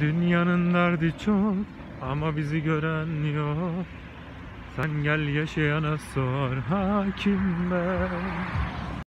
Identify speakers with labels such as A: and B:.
A: Dünyanın derdi çok ama bizi gören yok. Sen gel yaşayana sor hakim ben.